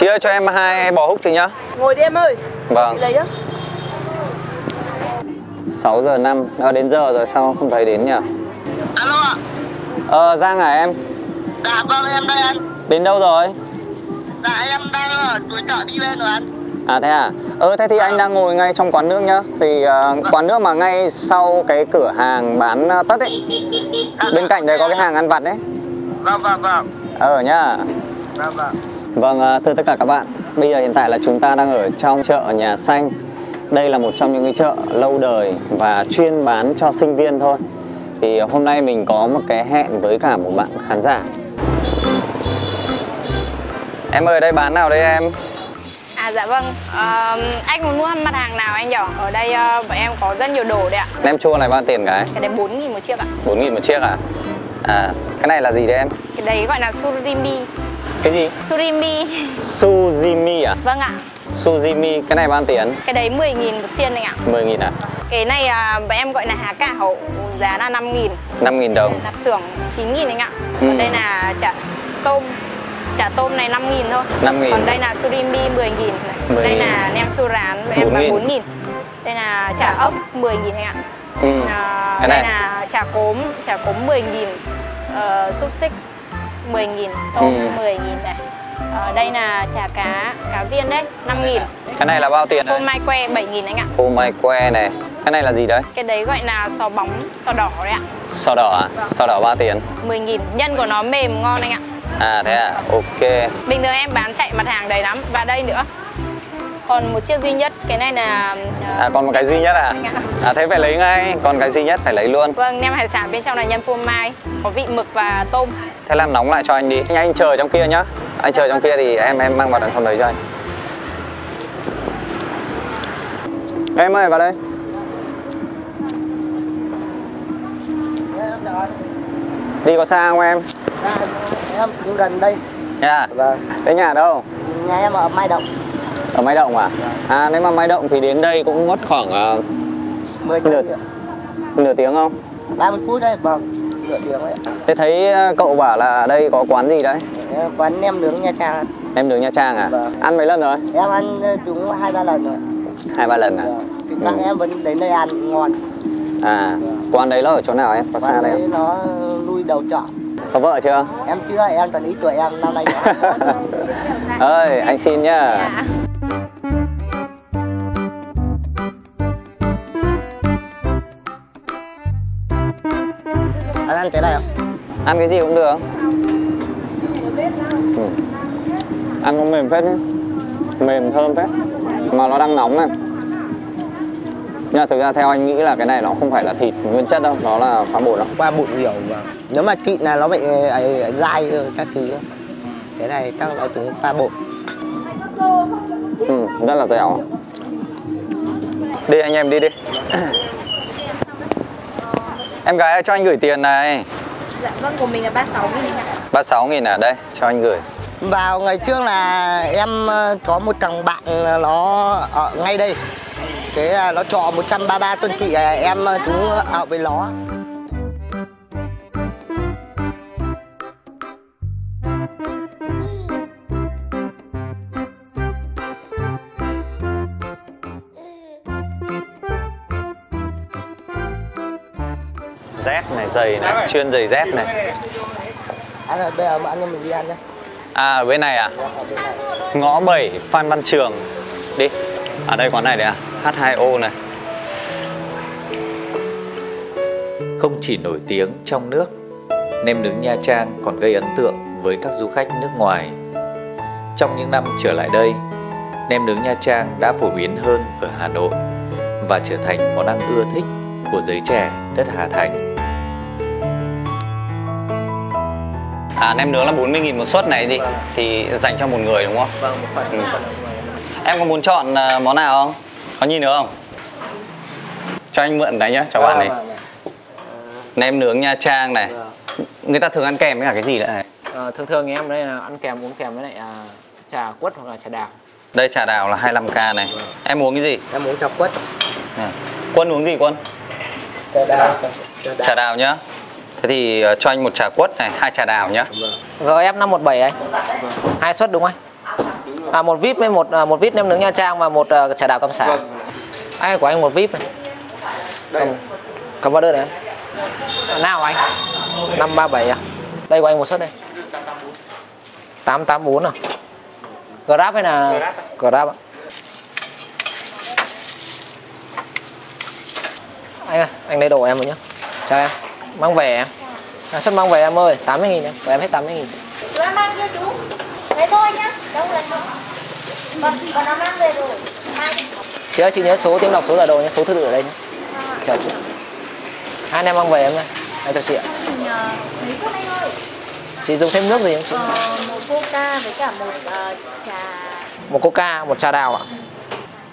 Chị ơi cho em hai bò húc chị nhá. Ngồi đi em ơi. Vâng. Chị lấy á 6 giờ 5 à, Đến giờ rồi sao không thấy đến nhỉ? Alo ạ. Ờ Giang à em? Dạ vâng em đây anh. Đến đâu rồi? Dạ em đang ở cuối chợ đi lên rồi anh. À thế à? Ờ thế thì anh đang ngồi ngay trong quán nước nhá. Thì ờ, quán nước mà ngay sau cái cửa hàng bán ờ, tất ấy. Bên cạnh đấy có cái hàng ăn vặt đấy. Vâng vâng vâng. Ờ nhá. Vâng vâng Vâng, à, thưa tất cả các bạn, bây giờ hiện tại là chúng ta đang ở trong chợ Nhà Xanh. Đây là một trong những cái chợ lâu đời và chuyên bán cho sinh viên thôi. Thì hôm nay mình có một cái hẹn với cả một bạn khán giả. Em ơi, đây bán nào đây em? À dạ vâng Ờ, Anh muốn mua mặt hàng nào anh nhỉ? Ở đây ờ, bọn em có rất nhiều đồ đấy ạ Nem chua này bao tiền cái? Cái đấy 4 nghìn một chiếc ạ 4 nghìn một chiếc à? À, cái này là gì đấy em? Cái đấy gọi là surimi Cái gì? Surimi Suzimi à? Vâng ạ Suzimi, cái này bao tiền? Cái đấy 10 nghìn một xiên anh ạ 10 nghìn à? Cái này à, bọn em gọi là há cảo Giá là 5 nghìn 5 nghìn đồng. Là xưởng 9 nghìn anh ạ Ừ. Còn đây là chả tôm Chả tôm này 5 nghìn thôi 5 nghìn. Còn đây là surimi 10 nghìn này. 10 Đây nghìn. là nem chua rán bọn em 4 là nghìn. 4 nghìn Đây là chả ốc 10 nghìn anh ạ Ừ. À, Cái đây này. là chả cốm, chả cốm 10 nghìn ờ, Xúc xích 10 nghìn, tôm Ừ. 10 nghìn này Ờ, Đây là chả cá, cá viên đấy 5 nghìn Cái này là bao tiền? Phô mai que 7 nghìn anh ạ Phô mai que này. Cái này là gì đấy? Cái đấy gọi là sò bóng, sò đỏ đấy ạ Sò đỏ à? Sò đỏ bao tiền? 10 nghìn, nhân của nó mềm ngon anh ạ À thế à, ok. Bình thường em bán chạy mặt hàng đấy lắm Và đây nữa Còn một chiếc duy nhất, cái này là À còn một cái duy nhất à? À thế phải lấy ngay, còn cái duy nhất phải lấy luôn. Vâng, nem hải sản bên trong là nhân phô mai Có vị mực và tôm Thế làm nóng lại cho anh đi. Anh, anh chờ trong kia nhá. Anh chờ trong kia thì em em mang vào trong đấy cho anh. Em ơi vào đây. Đi có xa không em? Dạ em cũng gần đây Nhà. Vâng Thế nhà đâu? Nhà em ở Mai Động Ở Mai Động à? À nếu mà Mai Động thì đến đây cũng mất khoảng uh, 10 Nửa- nửa tiếng không? 30 phút đấy Vâng Nửa tiếng đấy Thế thấy ờ, cậu bảo là ở đây có quán gì đấy? Quán nem nướng Nha Trang Em nướng Nha Trang à? Vâng. Ăn mấy lần rồi? Em ăn ờ, chúng hai ba lần rồi Hai ba lần à? Vâng các Ừ. em vẫn đến đây ăn ngon À, quán đấy nó ở chỗ nào em? Có xa đấy nó lui đầu chợ Có vợ chưa? Em chưa em còn ít tuổi em năm nay ơi, anh xin nhá. Dạ. Anh ăn cái này không? Ăn cái gì cũng được. Ừ. Ăn cũng mềm phết. Mềm thơm phết. Mà nó đang nóng này. Nhưng mà thực ra theo anh nghĩ là cái này nó không phải là thịt nguyên chất đâu, nó là pha bột đâu. qua bụng nhiều mà nếu mà kỵ là nó bị ấy, ấy, dai các thứ cái này chắc là chúng pha bột Ừ, rất là dẻo. Đi anh em đi đi. Em gái ơi, cho anh gửi tiền này. Dạ vâng, của mình là 36 nghìn anh ạ 36 nghìn à? Đây, cho anh gửi. vào ngày trước là em ờ, có một thằng bạn ờ, nó ở ngay đây thế là nó trọ 133 tuần kỵ ờ, em chúng ở với nó Dép này, giày này, chuyên giày dép này. anh ơi bây giờ anh em mình đi ăn nhé À, ở bên này à? Ngõ 7 Phan Văn Trường Đi Ở đây quán này đấy à? H2O này Không chỉ nổi tiếng trong nước, nem nướng Nha Trang còn gây ấn tượng với các du khách nước ngoài. Trong những năm trở lại đây, nem nướng Nha Trang đã phổ biến hơn ở Hà Nội và trở thành món ăn ưa thích của giới trẻ đất Hà Thành. À, nem nướng là 40.000 một suất này gì? Thì dành cho một người đúng không? vâng một phần Ừ. Em có muốn chọn à, món nào không? Có nhìn nữa không? Cho anh mượn đấy nhá, cho bạn này. Vâng, Nem nướng Nha Trang này. Người ta thường ăn kèm với cả cái gì nữa này? Ờ, thường thường em đây là ăn kèm uống kèm với lại à, trà quất hoặc là trà đào. Đây trà đào là 25k này. Em uống cái gì? em muốn chọc quất. Quân uống gì Quân? trà đào. Trà đào. Nhá. Thế thì ờ, cho anh một trà quất này, hai trà đào nhá. GF 517 anh. Hai suất đúng không anh À một vít với một à, một vít nem nướng Nha Trang và một à, chả đào cam xả. Anh của anh một vít này. Cầm, cầm vào đơn này. Nào anh? 537 à? Đây của anh một suất đây. 884 à? Grab hay là Grab ạ? Anh ơi, anh lấy đồ em rồi nhá. Chào em. Mang về em. À, suất mang về em ơi, 80 nghìn em. Của em hết 80 nghìn. Em mang chưa chú? Thế thôi nhá, đâu lần nữa. Còn, còn nó mang về rồi. Chị ơi, chị nhớ số tiếng đọc số là đồ nhé, số thứ tự ở đây nhé. Chờ chị. Hai anh em mang về em ơi. Em cho chị ạ. Mình ờ, anh. Chị dùng thêm nước gì không chị? Ờ, một coca với cả một ờ, trà Một coca, một trà đào ạ.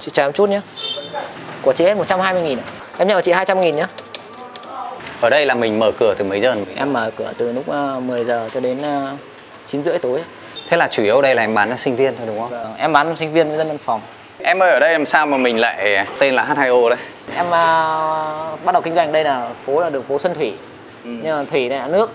Chị chờ em chút nhé. Của chị hết 120 nghìn. Em nhận của chị 200 nghìn nhé. Ở đây là mình mở cửa từ mấy giờ? Em mở cửa từ lúc ờ, 10 giờ cho đến uh, 9 rưỡi tối. Thế là chủ yếu đây là em bán cho sinh viên thôi đúng không? Vâng, Em bán cho sinh viên với dân văn phòng. Em ơi ở đây làm sao mà mình lại tên là H2O đấy? Em ờ, bắt đầu kinh doanh đây là phố là đường phố Xuân Thủy. Nhưng mà Thủy này là nước.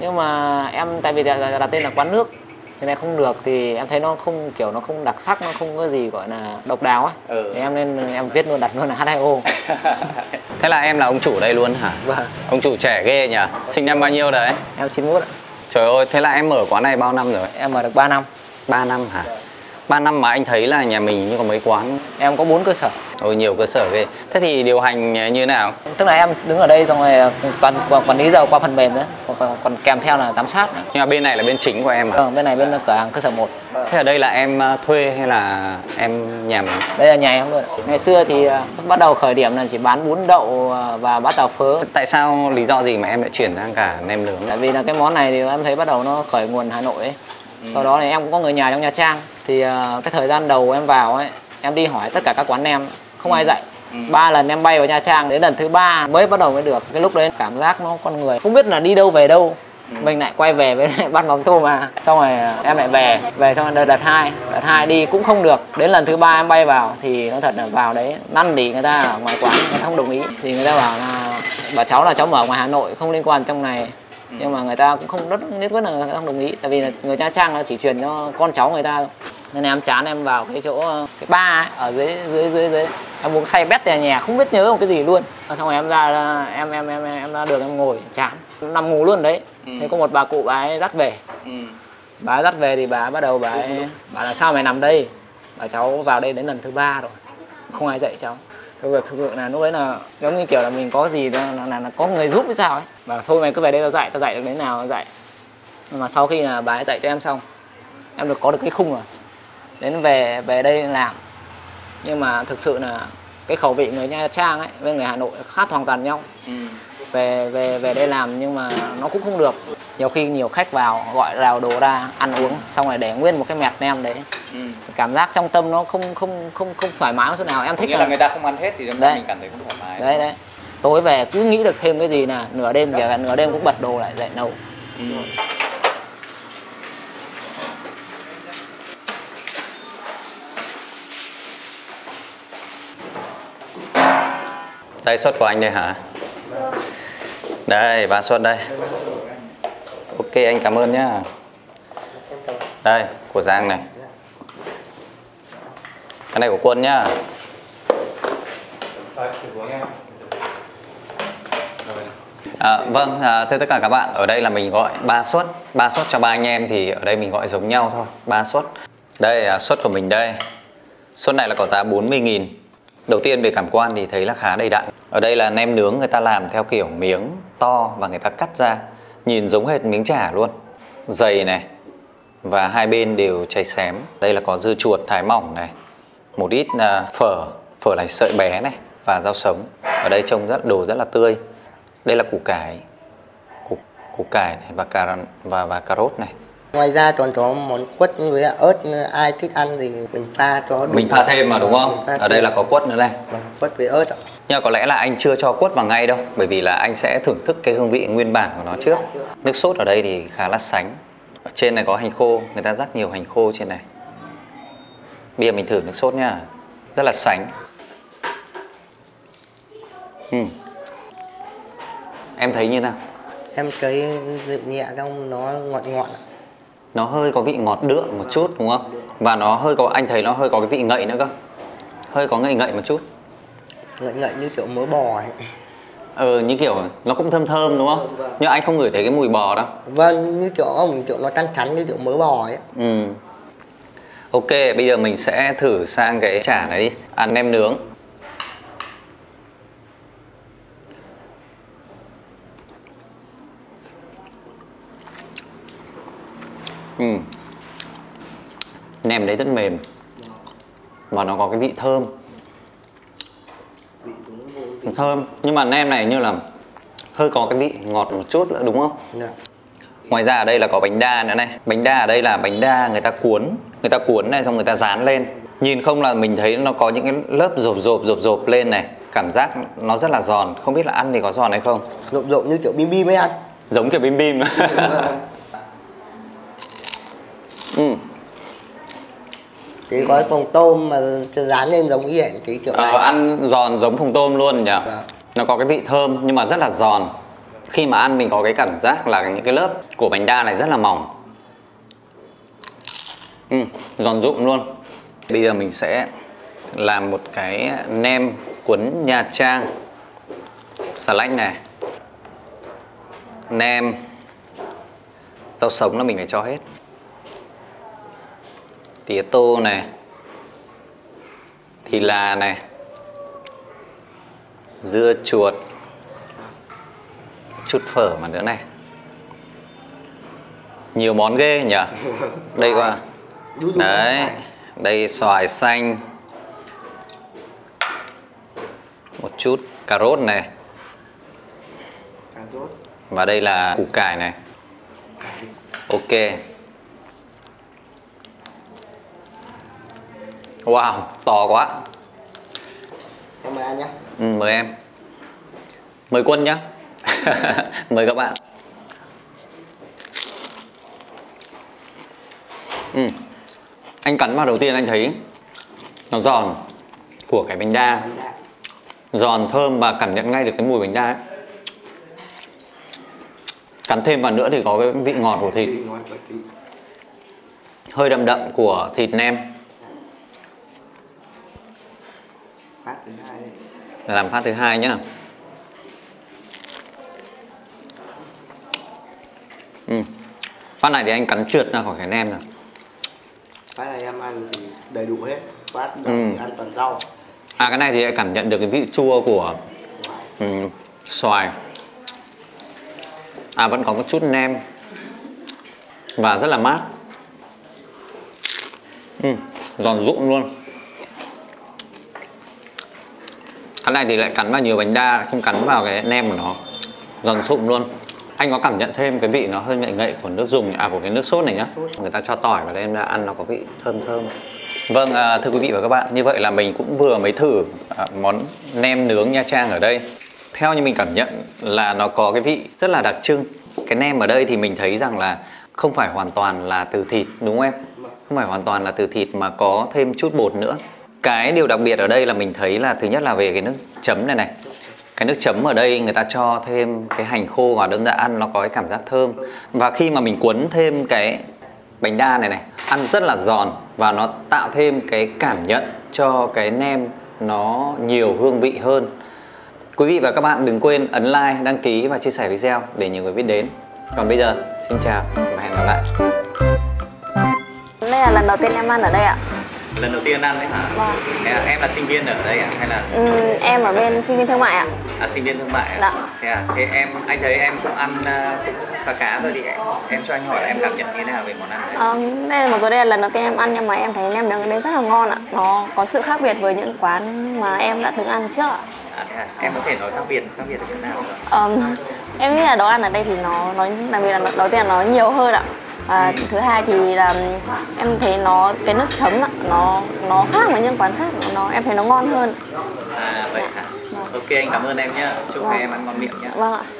Nhưng mà em tại vì là tên là quán nước thế này không được thì em thấy nó không kiểu nó không đặc sắc nó không có gì gọi là độc đáo ấy Ừ. thì em nên em viết luôn đặt luôn là H2O Thế là em là ông chủ đây luôn hả? vâng Ông chủ trẻ ghê nhỉ? Sinh năm bao nhiêu đấy? em 91 ạ. Trời ơi, thế là em mở quán này bao năm rồi? em mở được 3 năm 3 năm hả? 3 năm mà anh thấy là nhà mình như có mấy quán em có 4 cơ sở Ôi nhiều cơ sở ghê Thế thì điều hành như nào? tức là em đứng ở đây xong rồi toàn quản, quản lý giờ qua phần mềm nữa còn, còn, kèm theo là giám sát nữa. Nhưng mà bên này là bên chính của em à? Vâng, bên này bên cửa hàng cơ sở 1 Thế ở đây là em à, thuê hay là em nhà mình? đây là nhà em luôn ngày xưa thì à, bắt đầu khởi điểm là chỉ bán bún đậu à, và bát tàu phớ Tại sao lý do gì mà em lại chuyển sang cả nem nướng? tại vì là cái món này thì em thấy bắt đầu nó khởi nguồn Hà Nội ấy. sau đó thì em cũng có người nhà trong Nha Trang thì à, cái thời gian đầu em vào ấy em đi hỏi tất cả các quán nem không ai dạy. Ba lần em bay vào Nha Trang đến lần thứ ba mới bắt đầu mới được. Cái lúc đấy cảm giác nó con người không biết là đi đâu về đâu. Mình lại quay về với lại bắt mắm tôm mà. Xong rồi à, em lại về về xong rồi đợt hai đợt hai đi cũng không được. Đến lần thứ ba em bay vào thì nó thật là vào đấy năn nỉ người ta ở ngoài quán người ta không đồng ý. Thì người ta bảo là bảo cháu là cháu mở ngoài Hà Nội không liên quan trong này. Nhưng mà người ta cũng không rất nhất quyết là người ta không đồng ý. Tại vì là người Nha Trang nó chỉ truyền cho con cháu người ta nên em chán em vào cái chỗ cái ấy, ở dưới dưới dưới dưới. Em uống say bét nhà nhà không biết nhớ một cái gì luôn. Xong rồi em ra em em em em ra đường em ngồi chán. Nằm ngủ luôn đấy. Thế có một bà cụ bà ấy dắt về. Bà ấy dắt về thì bà ấy bắt đầu bà ấy bảo là sao mày nằm đây? Bà cháu vào đây đến lần thứ ba rồi. Không ai dạy cháu. Thực sự, thực sự là lúc đấy là giống như kiểu là mình có gì đó là, là, là có người giúp hay sao ấy. Và thôi mày cứ về đây tao dạy tao dạy được đến nào tao dạy. Nhưng mà sau khi là bà ấy dạy cho em xong em được có được cái khung rồi đến về về đây làm. Nhưng mà thực sự là cái khẩu vị người Nha Trang ấy với người Hà Nội khác hoàn toàn nhau. Về về về đây làm nhưng mà nó cũng không được. Nhiều khi nhiều khách vào gọi rào đồ ra ăn uống xong rồi để nguyên một cái mẹt nem đấy. Cảm giác trong tâm nó không không không không thoải mái một chút nào. Em thích Nghĩa là người ta không ăn hết thì Đấy. mình cảm thấy không thoải mái. Đấy đấy. Tối về cứ nghĩ được thêm cái gì là nửa đêm cả nửa đêm cũng bật đồ lại dậy nấu Đây suất của anh đây hả? Đây, ba suất đây. Ok anh cảm ơn nhá. Đây, của Giang này. Cái này của Quân nhá. À, vâng, à, thưa tất cả các bạn, ở đây là mình gọi ba suất ba suất cho ba anh em thì ở đây mình gọi giống nhau thôi. Ba suất Đây, à, suất của mình đây. Suất này là có giá 40.000 Đầu tiên về cảm quan thì thấy là khá đầy đặn. Ở đây là nem nướng người ta làm theo kiểu miếng to và người ta cắt ra Nhìn giống hệt miếng chả luôn. Dày này Và hai bên đều cháy xém. Đây là có dưa chuột thái mỏng này Một ít à, phở Phở là sợi bé này Và rau sống. Ở đây trông rất đồ rất là tươi. Đây là củ cải Củ, củ cải này và cà và và cà rốt này ngoài ra còn có món quất với ớt ai thích ăn thì mình pha cho đủ. Mình pha thêm mà đúng không? Ở đây là có quất nữa này. Vâng, quất với ớt ạ. Nhưng mà có lẽ là anh chưa cho quất vào ngay đâu Bởi vì là anh sẽ thưởng thức cái hương vị nguyên bản của nó trước. Nước sốt ở đây thì khá là sánh. Ở trên này có hành khô Người ta rắc nhiều hành khô trên này. Bây giờ mình thử nước sốt nha. Rất là sánh. Ừm. Em thấy như nào? em thấy dịu nhẹ trong nó ngọt ngọt. Nó hơi có vị ngọt đượm một chút đúng không? và nó hơi có anh thấy nó hơi có cái vị ngậy nữa cơ. Hơi có ngậy ngậy một chút. Ngậy ngậy như kiểu mớ bò ấy. Ờ như kiểu nó cũng thơm thơm đúng không? Nhưng anh không ngửi thấy cái mùi bò đâu. Vâng như kiểu ông kiểu nó chắn chắn như kiểu mớ bò ấy. Ừ. Ok bây giờ mình sẽ thử sang cái chả này đi. Ăn nem nướng ừ. Nem đấy rất mềm. Và nó có cái vị thơm. Thơm. Nhưng mà nem này như là hơi có cái vị ngọt một chút nữa đúng không? Dạ. ngoài ra ở đây là có bánh đa nữa này. Bánh đa ở đây là bánh đa người ta cuốn. Người ta cuốn này xong người ta dán lên. Nhìn không là mình thấy nó có những cái lớp rộp rộp rộp rộp lên này. Cảm giác nó rất là giòn. Không biết là ăn thì có giòn hay không? Rộp rộp như kiểu bim bim ấy ăn giống kiểu bim bim ừ. cái gói phồng tôm mà dán lên giống y hệt cái kiểu này. Ờ, ăn giòn giống phồng tôm luôn nhỉ? Vâng. nó có cái vị thơm nhưng mà rất là giòn. Khi mà ăn mình có cái cảm giác là những cái lớp của bánh đa này rất là mỏng. Ừ, giòn rụm luôn. Bây giờ mình sẽ làm một cái nem cuốn Nha Trang. Xà lách này. Nem. Rau sống là mình phải cho hết tía tô này thì là này dưa chuột chút phở mà nữa này. Nhiều món ghê nhỉ? Đây qua. Đấy đây xoài xanh một chút cà rốt này. Và đây là củ cải này. Ok wow to quá. Em mời ăn nhá Ừ, mời em. Mời quân nhá. Mời các bạn. Ừ. anh cắn vào đầu tiên anh thấy nó giòn của cái bánh đa. Giòn thơm và cảm nhận ngay được cái mùi bánh đa ấy. cắn thêm vào nữa thì có cái vị ngọt của thịt. Hơi đậm đậm của thịt nem phát thứ hai làm phát thứ hai nhá. Ừ. phát này thì anh cắn trượt ra khỏi cái nem rồi. Phát này em ăn đầy đủ hết. Phát Ừ. ăn toàn rau. À cái này thì lại cảm nhận được cái vị chua của ừ, xoài. À vẫn có một chút nem. Và rất là mát. Ừ, giòn rụm luôn cái này thì lại cắn vào nhiều bánh đa không cắn vào cái nem của nó. Giòn sụm luôn. Anh có cảm nhận thêm cái vị nó hơi ngậy ngậy của nước dùng à của cái nước sốt này nhá? Người ta cho tỏi vào đây em ăn nó có vị thơm thơm. Vâng à, thưa quý vị và các bạn như vậy là mình cũng vừa mới thử à, món nem nướng nha trang ở đây. Theo như mình cảm nhận là nó có cái vị rất là đặc trưng. Cái nem ở đây thì mình thấy rằng là không phải hoàn toàn là từ thịt đúng không em? Không phải hoàn toàn là từ thịt mà có thêm chút bột nữa cái điều đặc biệt ở đây là mình thấy là thứ nhất là về cái nước chấm này này. Cái nước chấm ở đây người ta cho thêm cái hành khô vào đâm ra ăn nó có cái cảm giác thơm. Và khi mà mình cuốn thêm cái bánh đa này này, ăn rất là giòn và nó tạo thêm cái cảm nhận cho cái nem nó nhiều hương vị hơn. Quý vị và các bạn đừng quên ấn like, đăng ký và chia sẻ video để nhiều người biết đến. Còn bây giờ, xin chào và hẹn gặp lại. Đây là lần đầu tiên em ăn ở đây ạ lần đầu tiên ăn đấy hả Vâng. em là sinh viên ở đây à hay là Ừ, em ở bên sinh viên thương mại ạ. à, sinh viên thương mại à? Dạ. Thế à? Thế em anh thấy em cũng ăn uh, khá khá rồi thì em, em cho anh hỏi là em cảm nhận như thế nào về món ăn đấy? Ờ, đây là một đây là lần đầu tiên em ăn nhưng mà em thấy nem nướng ở đây rất là ngon ạ. Nó có sự khác biệt với những quán mà em đã từng ăn trước ạ. À, thế à? Em có thể nói khác biệt khác biệt ở chỗ nào không? Ờm, em nghĩ là đồ ăn ở đây thì nó nó đặc biệt là đầu tiên là nó nhiều hơn ạ. Và thứ hai thì là em thấy nó cái nước chấm ạ, nó nó khác với những quán khác, nó em thấy nó ngon hơn. À vậy hả? Vâng. Ok anh cảm ơn em nhé. Chúc Vâng. em ăn ngon miệng nhé. Vâng ạ.